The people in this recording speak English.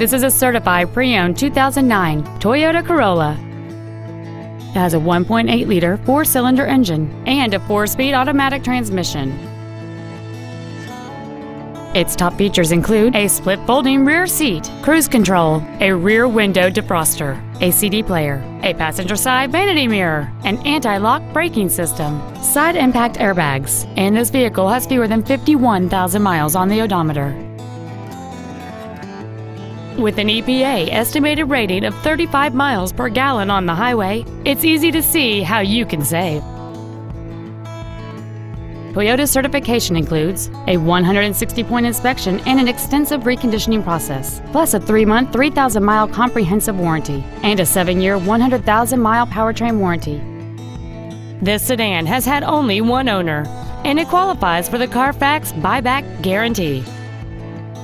This is a certified pre-owned 2009 Toyota Corolla. It has a 1.8-liter four-cylinder engine and a four-speed automatic transmission. Its top features include a split folding rear seat, cruise control, a rear window defroster, a CD player, a passenger side vanity mirror, an anti-lock braking system, side impact airbags, and this vehicle has fewer than 51,000 miles on the odometer. With an EPA estimated rating of 35 miles per gallon on the highway, it's easy to see how you can save. Toyota's certification includes a 160-point inspection and an extensive reconditioning process, plus a 3-month, 3,000-mile comprehensive warranty and a 7-year, 100,000-mile powertrain warranty. This sedan has had only one owner, and it qualifies for the Carfax buyback guarantee.